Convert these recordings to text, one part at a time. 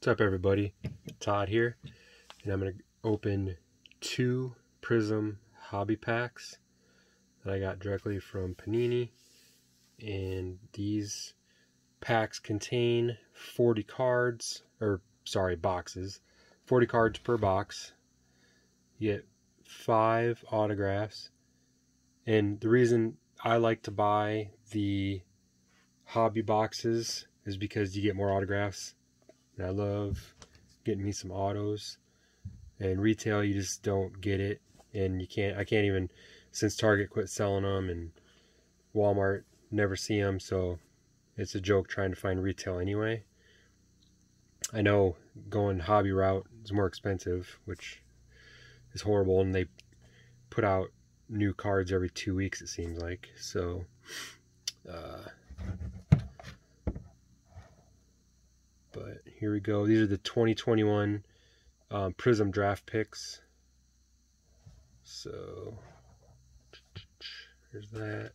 What's up everybody? Todd here and I'm going to open two Prizm hobby packs that I got directly from Panini and these packs contain 40 cards or sorry boxes. 40 cards per box. You get five autographs and the reason I like to buy the hobby boxes is because you get more autographs and I love getting me some autos. And retail, you just don't get it, and you can't. I can't even since Target quit selling them and Walmart never see them, so it's a joke trying to find retail anyway. I know going hobby route is more expensive, which is horrible, and they put out new cards every two weeks. It seems like so. Uh, But here we go. These are the 2021 um, Prizm draft picks. So there's that.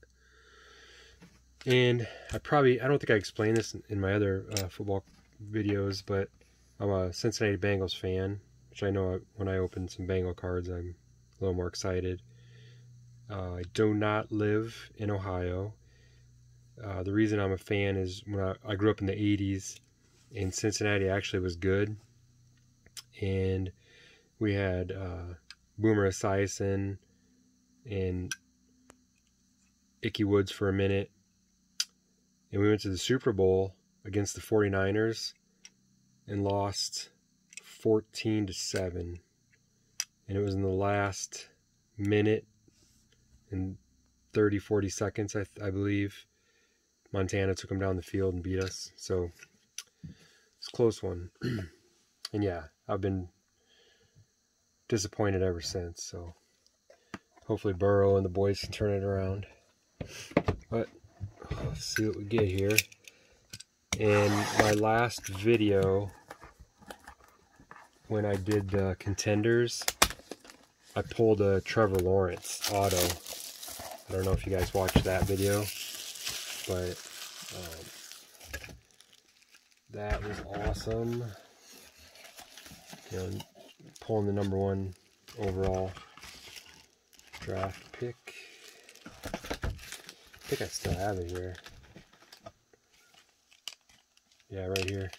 And I probably, I don't think I explained this in, in my other uh, football videos, but I'm a Cincinnati Bengals fan, which I know when I open some Bengal cards, I'm a little more excited. Uh, I do not live in Ohio. Uh, the reason I'm a fan is when I, I grew up in the 80s in Cincinnati actually was good. And we had uh, Boomer Esiason and Ickey Woods for a minute. And we went to the Super Bowl against the 49ers and lost 14 to 7. And it was in the last minute and 30, 40 seconds, I, I believe. Montana took them down the field and beat us. So it's close one. and yeah, I've been disappointed ever since. So hopefully Burrow and the boys can turn it around. But let's see what we get here. In my last video, when I did the contenders, I pulled a Trevor Lawrence auto. I don't know if you guys watched that video, but um, that was awesome. You know, pulling the number one overall draft pick. I think I still have it here. Yeah, right here.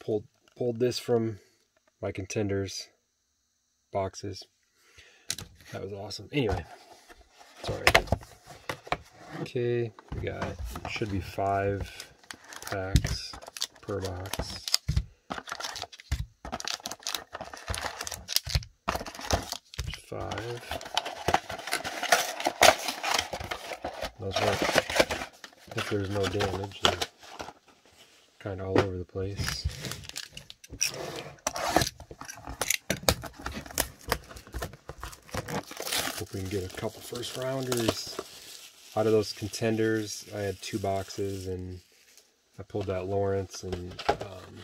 Pulled pulled this from my contenders boxes. That was awesome. Anyway, sorry. Okay, we got should be five packs per box. Five. Those work. If there's no damage, they're kind of all over the place. Hope we can get a couple first rounders. Out of those contenders, I had two boxes and I pulled that Lawrence and um,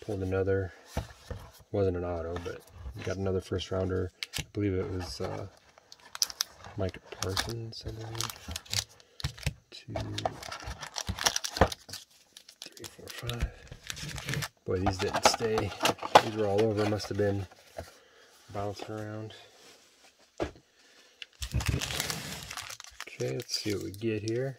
pulled another. Wasn't an auto, but got another first rounder. I believe it was uh, Mike Parsons, I believe. Two, three, four, five. Boy, these didn't stay. These were all over. Must have been bouncing around. Okay, let's see what we get here.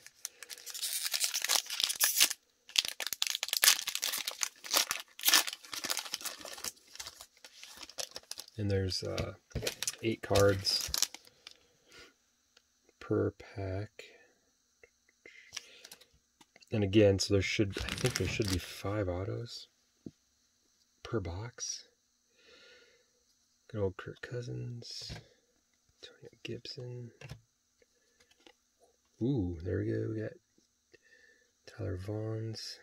And there's uh, eight cards per pack. And again, so there should, I think there should be five autos per box. Good old Kirk Cousins, Antonio Gibson. Ooh, there we go. We got Tyler Vaughns.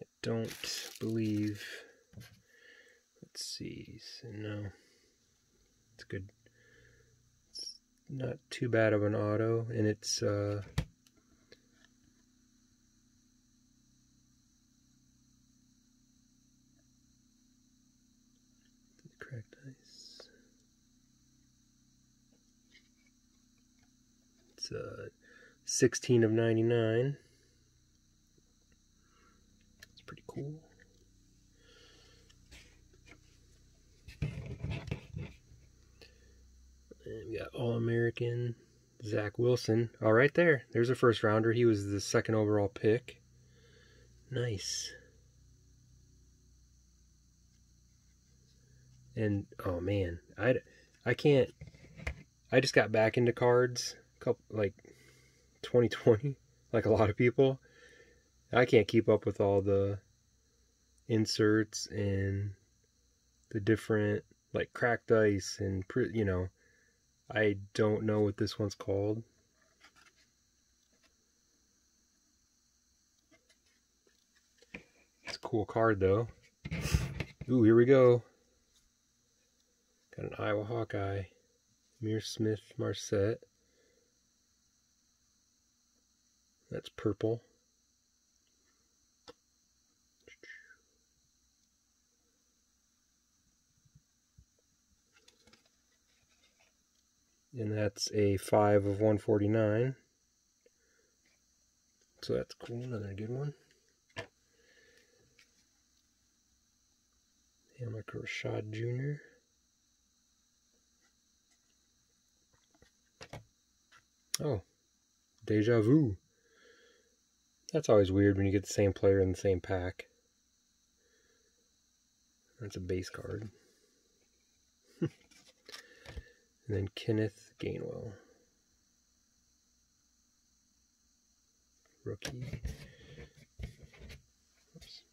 I don't believe Let's see. So no, it's good. It's not too bad of an auto, and it's uh, cracked ice. It's uh, 16 of 99. It's pretty cool. And got All American Zach Wilson. All right, there. There's a first rounder. He was the second overall pick. Nice. And oh man, I I can't. I just got back into cards, couple like 2020, like a lot of people. I can't keep up with all the inserts and the different like cracked ice and you know I don't know what this one's called. It's a cool card though. Ooh, here we go. Got an Iowa Hawkeye. Ihmir Smith Marsette. That's purple. And that's a 5 of 149. So that's cool, another good one. Hamlet Rashad Jr. Oh, deja vu. That's always weird when you get the same player in the same pack. That's a base card. And then Kenneth Gainwell. Rookie. Oops.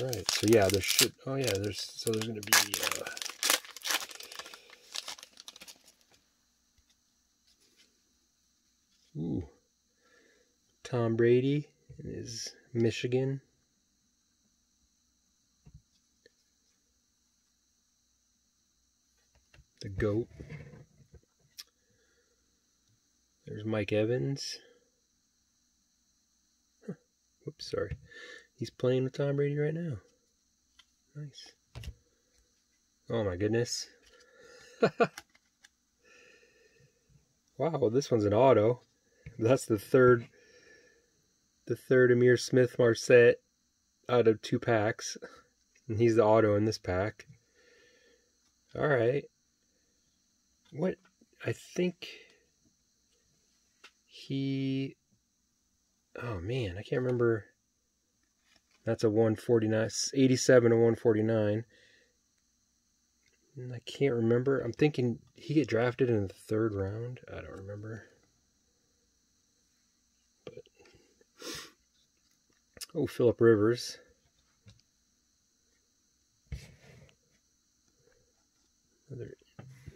All right. So yeah, there should. Oh yeah, there's. So there's going to be. Uh, ooh. Tom Brady is Michigan. The GOAT. There's Mike Evans. Huh. Whoops, sorry. He's playing with Tom Brady right now. Nice. Oh my goodness. wow, this one's an auto. That's the third the third Ihmir Smith Marsette out of two packs. And he's the auto in this pack. Alright. What? I think he. Oh man, I can't remember. That's a 149, 87 to 149. And I can't remember. I'm thinking he get drafted in the third round. I don't remember. Oh, Philip Rivers. Another,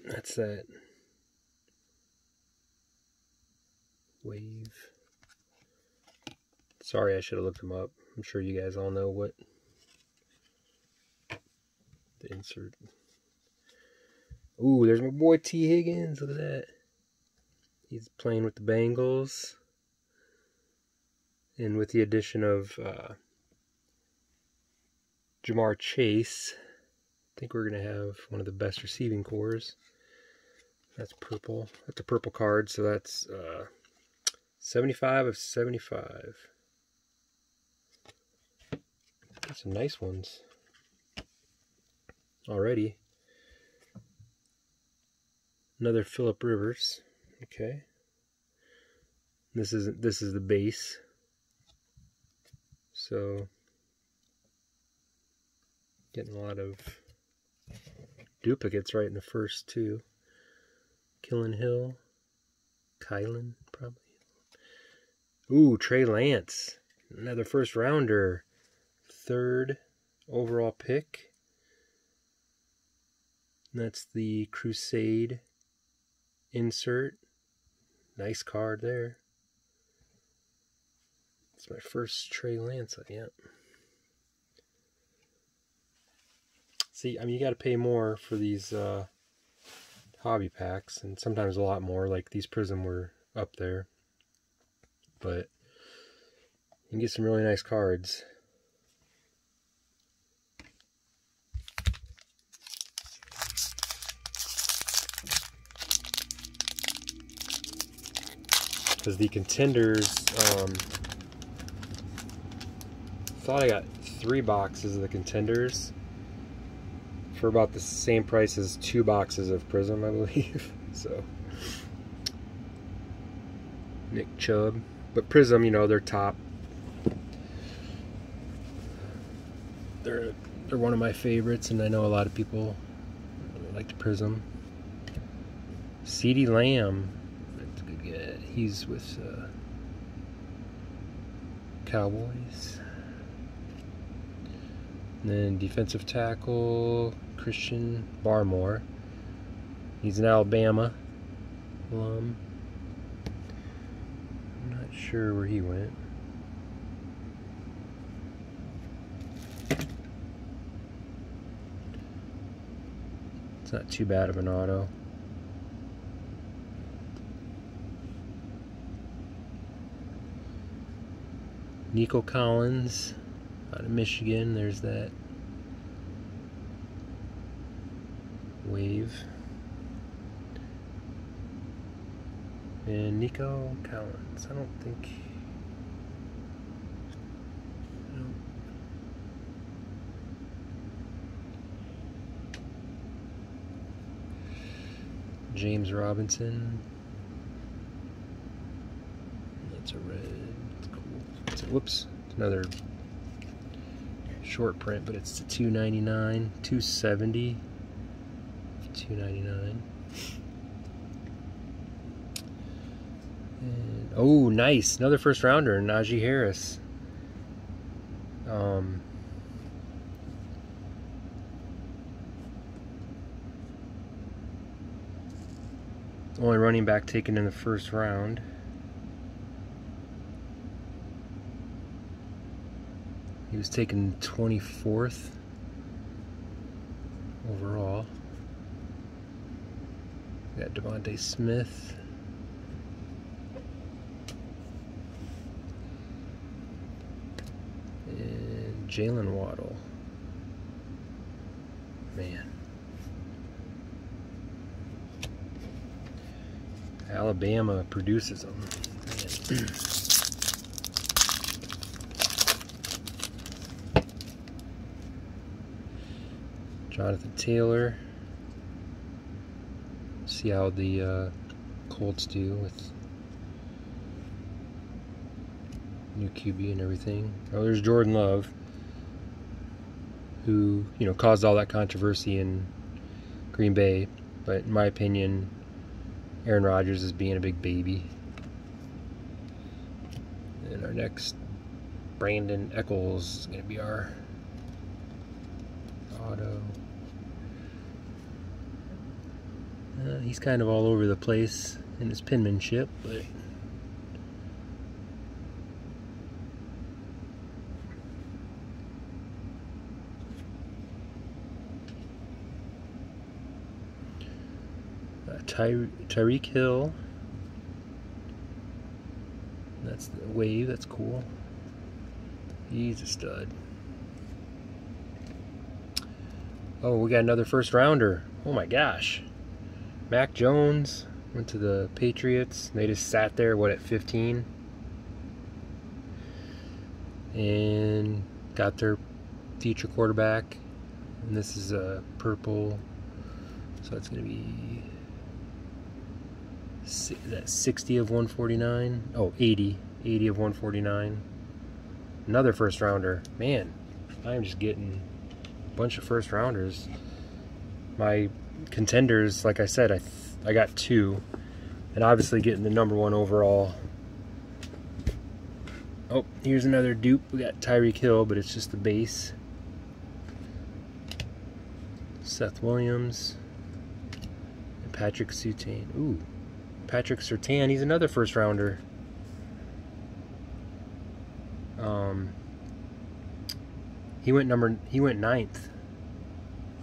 that's that wave. Sorry, I should have looked them up. I'm sure you guys all know what the insert. Ooh, there's my boy Tee Higgins. Look at that. He's playing with the Bengals. And with the addition of uh, Ja'Marr Chase, I think we're going to have one of the best receiving cores. That's purple. That's a purple card, so that's uh, 75 of 75. Got some nice ones already. Another Philip Rivers. Okay. This is this is the base. So, getting a lot of duplicates right in the first two. Kylin Hill, Kylan, probably. Ooh, Trey Lance, another first rounder, third overall pick. That's the Crusade insert. Nice card there. It's my first Trey Lance, yeah. See, I mean, you got to pay more for these uh, hobby packs, and sometimes a lot more. Like these Prizm were up there, but you can get some really nice cards. Because the contenders um, thought I got three boxes of the contenders for about the same price as two boxes of Prizm, I believe. so, Nick Chubb. But Prizm, you know, they're top. They're they're one of my favorites, and I know a lot of people like the Prizm. CeeDee Lamb, that's a good guy. He's with uh, Cowboys. And then defensive tackle Christian Barmore. He's an Alabama alum. I'm not sure where he went. It's not too bad of an auto. Nico Collins out of Michigan. There's that wave. And Nico Collins. I don't think. James Robinson. That's a red. That's cool. That's a, whoops. It's another short print, but it's 299, 270, 299. And, oh, nice! Another first rounder, Najee Harris. Um, only running back taken in the first round. He was taken 24th overall. We got DeVonta Smith. And Jaylen Waddle. Man. Alabama produces them. Jonathan Taylor. See how the uh, Colts do with new QB and everything. Oh, there's Jordan Love, who you know caused all that controversy in Green Bay, but in my opinion, Aaron Rodgers is being a big baby. And our next Brandon Echols is going to be our auto. Uh, he's kind of all over the place in his penmanship, but uh, Ty Tyreek Hill. That's the wave. That's cool. He's a stud. Oh, we got another first rounder. Oh my gosh. Mac Jones went to the Patriots. They just sat there, what, at 15? And got their future quarterback. And this is a purple. So it's going to be that 60 of 149. Oh, 80. 80 of 149. Another first rounder. Man, I'm just getting a bunch of first rounders. My contenders, like I said, I I got two, and obviously getting the number one overall. Oh, here's another dupe. We got Tyreek Hill, but it's just the base. Seth Williams and Patrick Surtain. Ooh, Patrick Surtain. He's another first rounder. Um, he went number. He went ninth.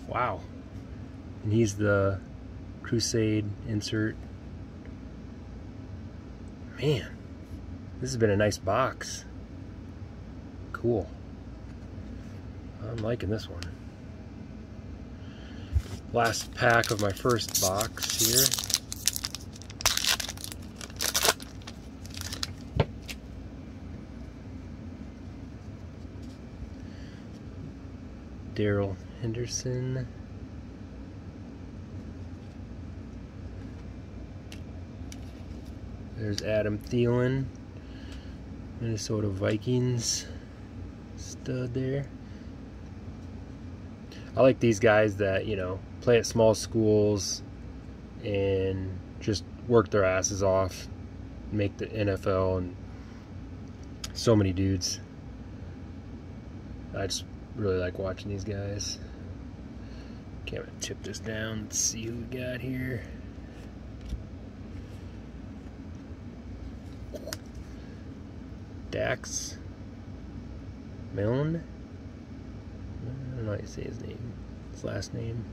Wow and he's the Crusade insert. Man, this has been a nice box. Cool. I'm liking this one. Last pack of my first box here. Darrell Henderson. There's Adam Thielen, Minnesota Vikings stud there. I like these guys that, you know, play at small schools and just work their asses off, make the NFL and so many dudes. I just really like watching these guys. Okay, I'm gonna tip this down. See who we got here. Dax Milne. I don't know how you say his name. His last name.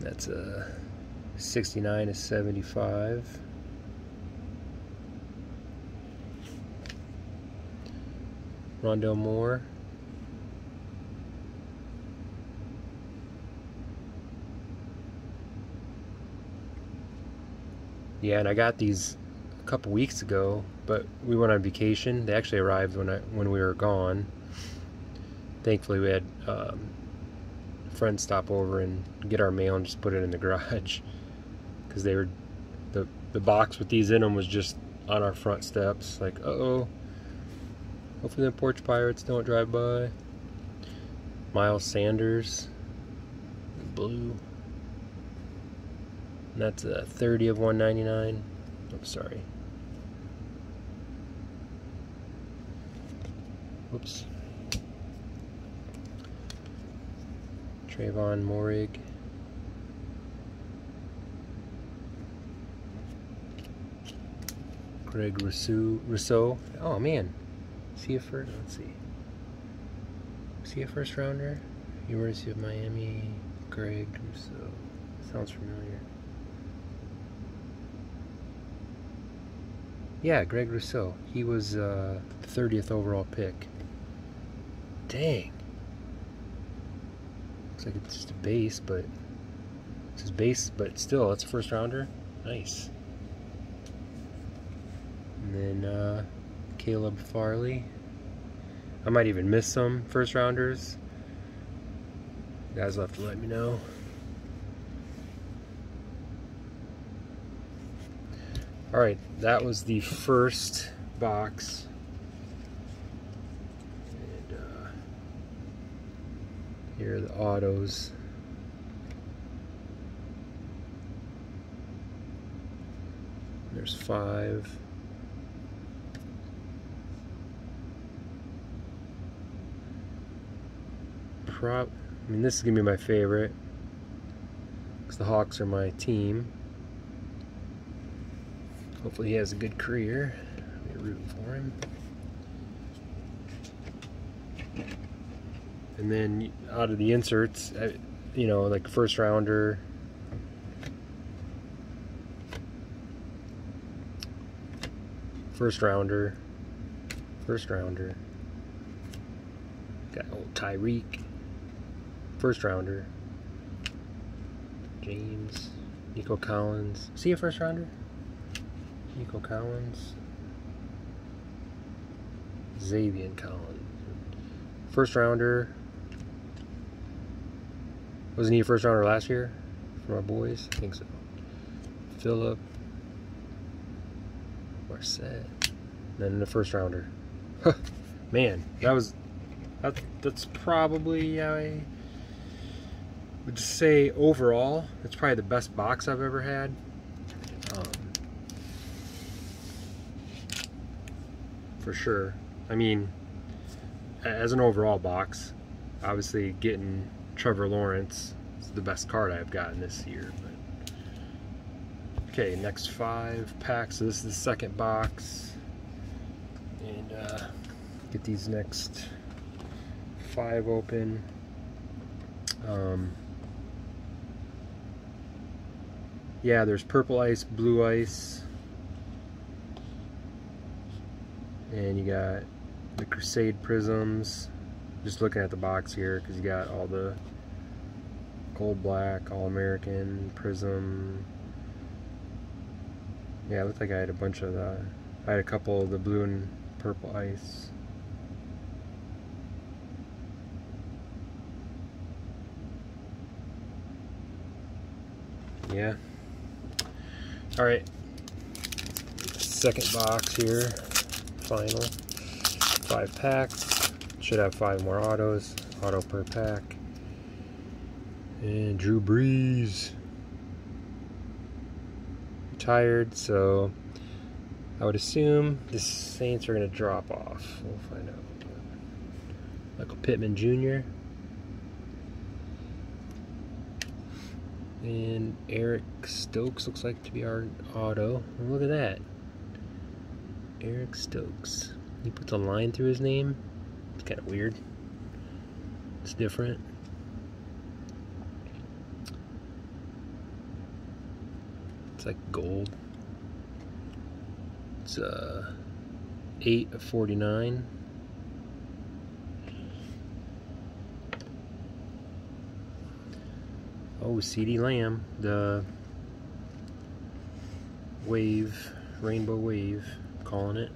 That's a 69 to 75. Rondale Moore. Yeah, and I got these a couple weeks ago, but we went on vacation. They actually arrived when I when we were gone. Thankfully, we had um, friends stop over and get our mail and just put it in the garage because they were the the box with these in them was just on our front steps. Like, uh oh, hopefully the porch pirates don't drive by. Miles Sanders, blue. And that's a 30 of 199. I'm sorry. Whoops. Trevon Moehrig. Greg Rousseau. Rousseau. Oh man, see a first. Let's see. See a first rounder. University of Miami. Greg Rousseau. Sounds familiar. Yeah, Greg Rousseau. He was uh, 30th overall pick. Dang. Looks like it's just a base, but it's his base, but still, it's a first rounder. Nice. And then uh, Caleb Farley. I might even miss some first rounders. You guys will have to let me know. All right, that was the first box. Uh, here are the autos. There's five. Prop. I mean, this is gonna be my favorite because the Hawks are my team. Hopefully, he has a good career. Rooting for him. and then out of the inserts, you know, like first rounder. First rounder, first rounder. Got old Tyreek, first rounder. James, Nico Collins. See a first rounder? Nico Collins. Xavier Collins. First rounder, wasn't he a first rounder last year for our boys? I think so. Philip. Marsette. Then the first rounder. Man, that was that, that's probably I would say overall it's probably the best box I've ever had. Um, for sure. I mean, as an overall box, obviously getting Trevor Lawrence. is the best card I've gotten this year. But okay, next five packs. So this is the second box, and uh, get these next five open. Um, yeah, there's purple ice, blue ice, and you got the Crusade prisms, just looking at the box here because you got all the gold black, all American, prism. Yeah, it looked like I had a bunch of the. I had a couple of the blue and purple ice. Yeah. All right. Second box here. Final. Five packs. Should have five more autos. Auto per pack. And Drew Brees. Retired, so I would assume the Saints are going to drop off. We'll find out. Michael Pittman Jr. And Eric Stokes looks like to be our auto. look at that. Eric Stokes. He puts a line through his name. It's kind of weird. It's different. It's like gold. It's uh, 8 of 49. Oh, CeeDee Lamb, the wave, rainbow wave, calling it.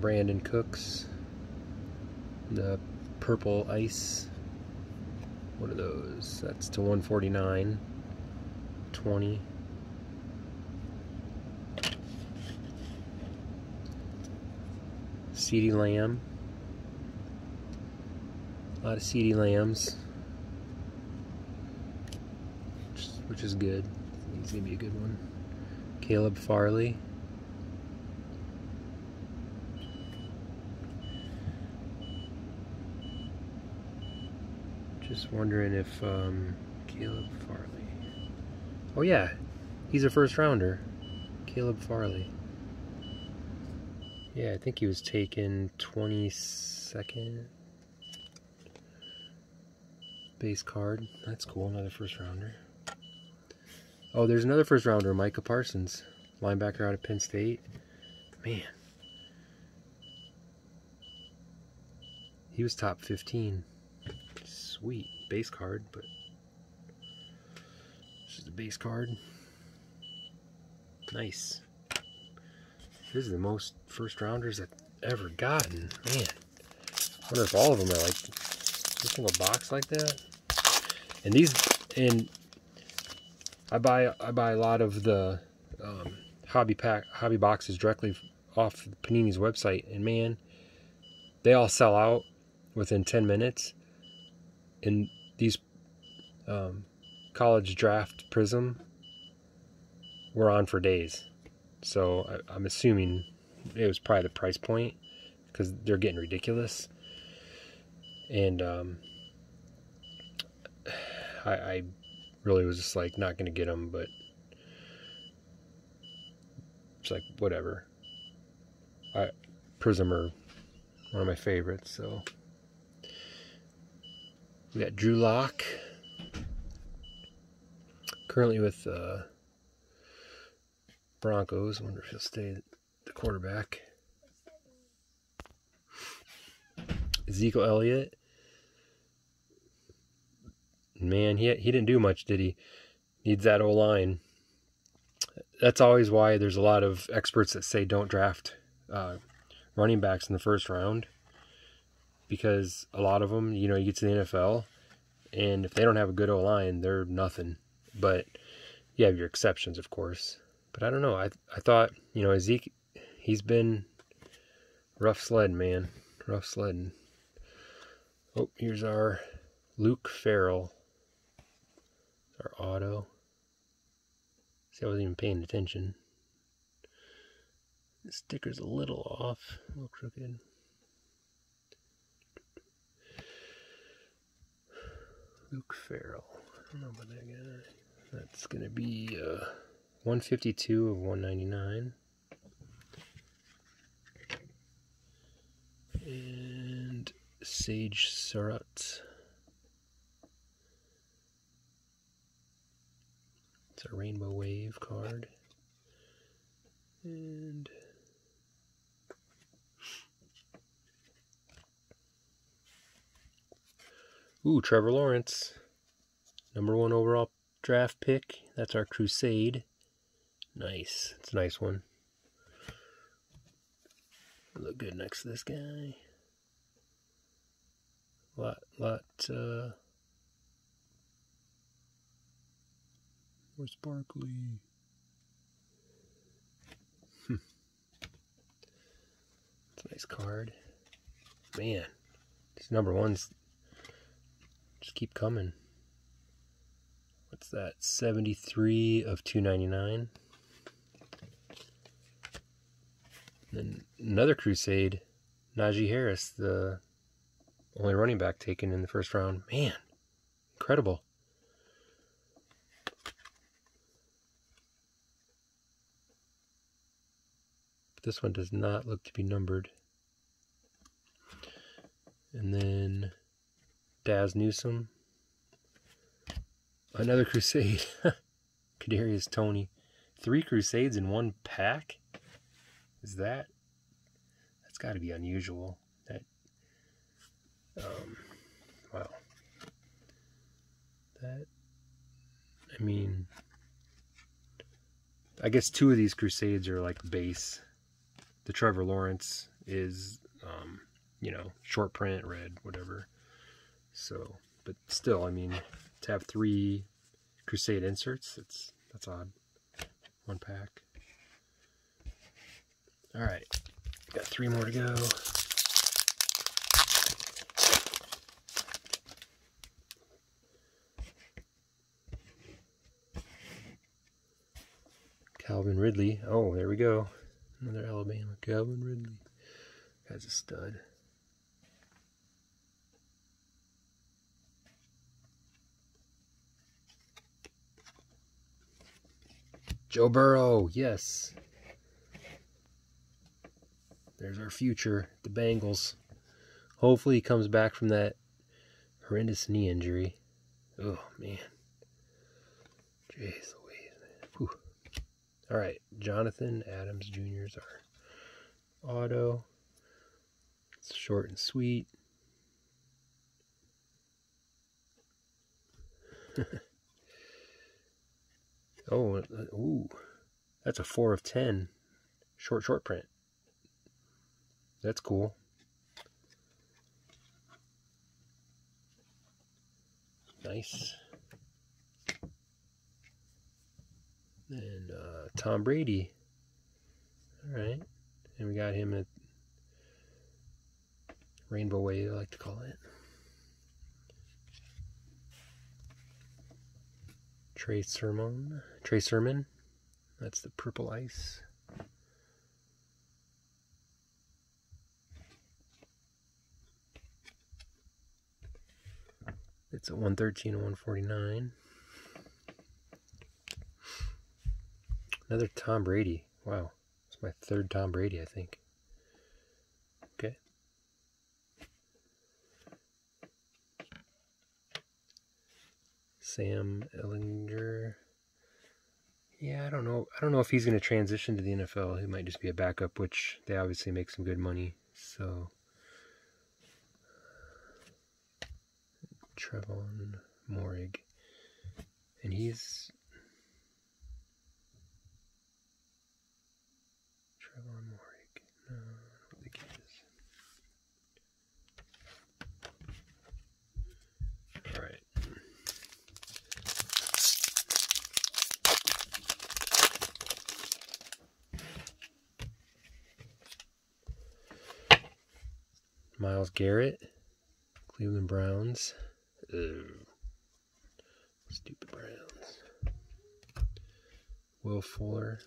Brandin Cooks, the purple ice. What are those? That's to 149, 20. CeeDee Lamb. A lot of CeeDee Lambs. Which is good. He's going to be a good one. Caleb Farley. Just wondering if um, Caleb Farley. Oh yeah, he's a first rounder. Caleb Farley. Yeah, I think he was taken 22nd. Base card. That's cool. Another first rounder. Oh, there's another first rounder, Micah Parsons. Linebacker out of Penn State. Man. He was top 15. Sweet. Base card, but this is the base card. Nice. This is the most first rounders I've ever gotten. Man. I wonder if all of them are like this little box like that. And these and I buy I buy a lot of the um, hobby pack hobby boxes directly off Panini's website and man they all sell out within 10 minutes and these um, college draft prism were on for days so I, am assuming it was probably the price point because they're getting ridiculous. And um, I, I really was just like not gonna get them, but it's like whatever. I Prizm are one of my favorites, so we got Drew Lock currently with uh, Broncos. Wonder if he'll stay the quarterback. Ezekiel Elliott. Man, he he didn't do much, did he? Needs that O line. That's always why there's a lot of experts that say don't draft uh, running backs in the first round because a lot of them, you know, you get to the NFL, and if they don't have a good O line, they're nothing. But you have your exceptions, of course. But I don't know. I I thought you know Zeke, he's been rough sled man, rough sledding. Oh, here's our Luke Farrell. Our auto. See, I wasn't even paying attention. The sticker's a little off, a little crooked. Luke Farrell. I don't know about that guy. That's gonna be uh 152 of 199. And Sage Surratt. It's a Rainbow Wave card. And Ooh, Trevor Lawrence. Number one overall draft pick. That's our Crusade. Nice. It's a nice one. Look good next to this guy. Lot, lot, uh. More sparkly. It's a nice card. Man, these number ones just keep coming. What's that? 73 of 299. Then another Crusade. Najee Harris, the only running back taken in the first round. Man, incredible. This one does not look to be numbered. And then Dazz Newsome. Another Crusade. Kadarius Toney. Three Crusades in one pack? Is that? Got to be unusual. That. Um. Wow. That. I mean. I guess two of these Crusades are like base. The Trevor Lawrence is, um, you know, short print, red, whatever. So, but still, I mean, to have three Crusade inserts, it's that's odd. One pack. All right, got three more to go. Calvin Ridley. Oh, there we go. Another Alabama. Calvin Ridley. Guy's a stud. Joe Burrow, yes. There's our future, the Bengals. Hopefully he comes back from that horrendous knee injury. Oh, man. Jeez Louise, man. All right, Jonathan Adams Jr. is our auto. It's short and sweet. Oh, uh, ooh, that's a four of ten, short short print. That's cool. Nice. And uh, Tom Brady. All right, and we got him at Rainbow Wave, I like to call it. Trey Sermon. Trey Sermon. That's the purple ice. It's a 113 and 149. Another Tom Brady. Wow. It's my third Tom Brady, I think. Okay. Sam Ehlinger. Yeah, I don't know. I don't know if he's going to transition to the NFL. He might just be a backup, which they obviously make some good money. So, Trevon Moehrig, and he's Trevon Moehrig. No, I don't think he is. All right. Myles Garrett, Cleveland Browns. Stupid Browns. Will Fuller.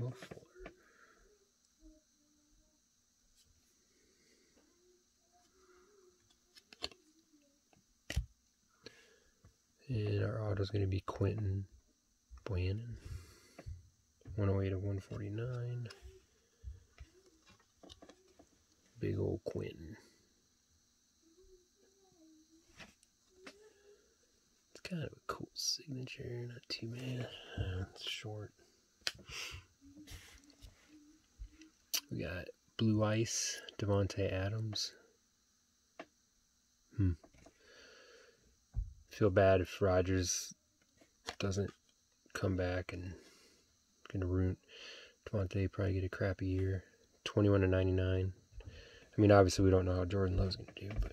Will Fuller. And our auto is going to be Quinton Bohanna. 108 of 149. Big old Quinton. Kind of a cool signature. not too bad. It's short. We got Blue Ice, Davante Adams. Hmm. Feel bad if Rodgers doesn't come back and gonna ruin Davante probably get a crappy year. 21 to 99. I mean, obviously we don't know how Jordan Love's gonna do, but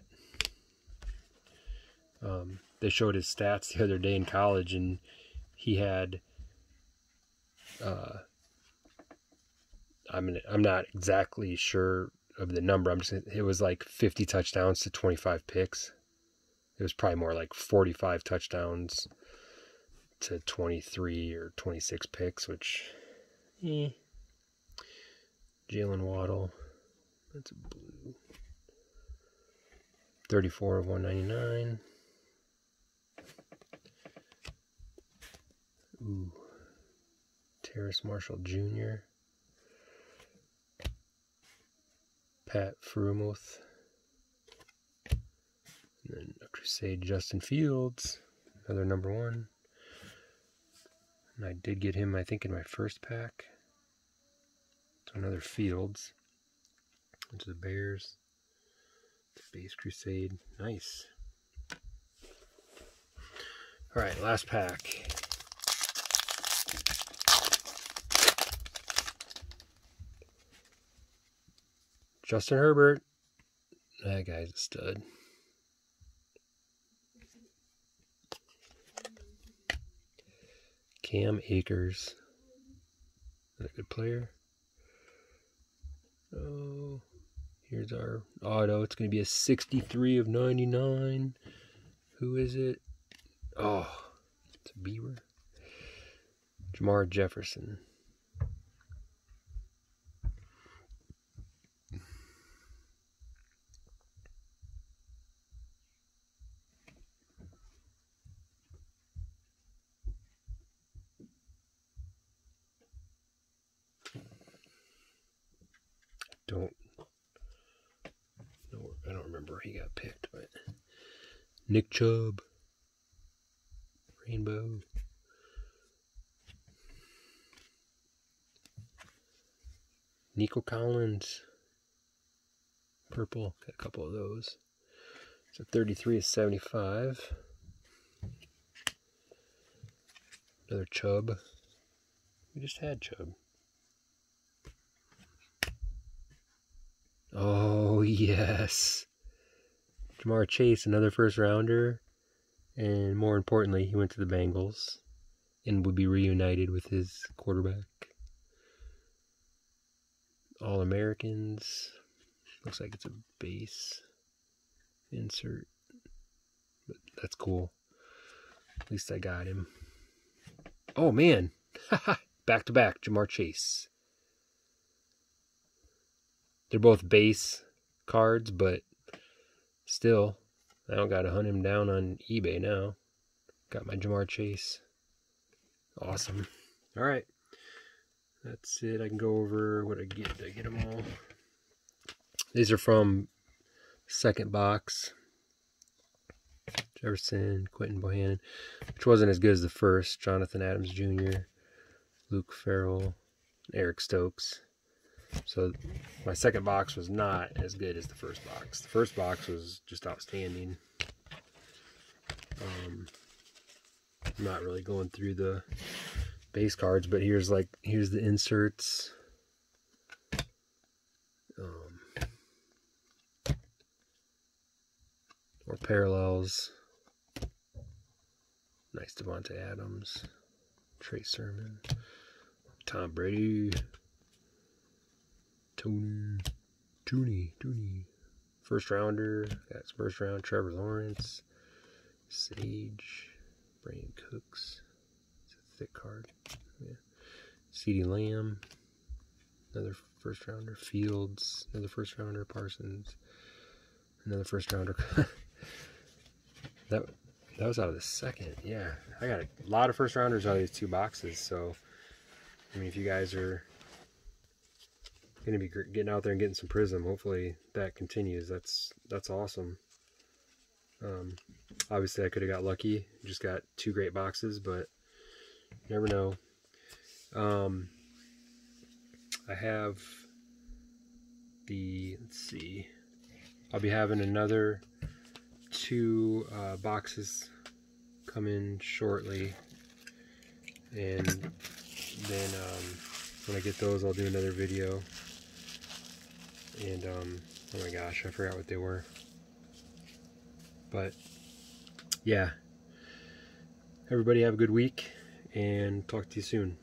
um, they showed his stats the other day in college, and he had. Uh, I'm I'm not exactly sure of the number. I'm just it was like 50 touchdowns to 25 picks. It was probably more like 45 touchdowns to 23 or 26 picks, which, eh. Jaylen Waddle, that's a blue. 34 of 199. Ooh. Terrace Marshall Jr. Pat Freiermuth. And then a Crusade Justin Fields, another number one. And I did get him, I think, in my first pack. So another Fields. Into the Bears. Base Crusade. Nice. Alright, last pack. Justin Herbert. That guy's a stud. Cam Akers. A good player? Oh, here's our auto. It's going to be a 63 of 99. Who is it? Oh, it's a Beaver. Jermar Jefferson. Don't know. I don't remember where he got picked, but Nick Chubb, Rainbow. Nico Collins, purple. Got a couple of those. So 33 is 75. Another Chubb. We just had Chubb. Oh, yes. Ja'Marr Chase, another first rounder. And more importantly, he went to the Bengals and would be reunited with his quarterback. All Americans. Looks like it's a base insert. But that's cool. At least I got him. Oh, man. back to back, Ja'Marr Chase. They're both base cards, but still, I don't got to hunt him down on eBay now. Got my Ja'Marr Chase. Awesome. All right. That's it. I can go over what I get. Did I get them all? These are from second box. Jefferson, Quinton Bohanna, which wasn't as good as the first. Jonathan Adams Jr., Luke Farrell, Eric Stokes. So my second box was not as good as the first box. The first box was just outstanding. Um, I'm not really going through the base cards, but here's like here's the inserts. Um, or parallels. Nice Davante Adams, Trey Sermon, Tom Brady. Toney, Toney, Toney. First rounder, got first round. Trevor Lawrence, Sage, Brandin Cooks. It's a thick card. Yeah. CeeDee Lamb, another first rounder. Fields, another first rounder. Parsons, another first rounder. that that was out of the second. Yeah, I got a lot of first rounders out of these two boxes. So, I mean, if you guys are going to be getting out there and getting some Prizm. Hopefully that continues. That's that's awesome. Um, obviously, I could have got lucky. Just got two great boxes, but never know. Um, I have the, let's see, I'll be having another two uh, boxes come in shortly. And then um, when I get those, I'll do another video. And, um, oh my gosh, I forgot what they were. But, yeah. Everybody have a good week, and talk to you soon.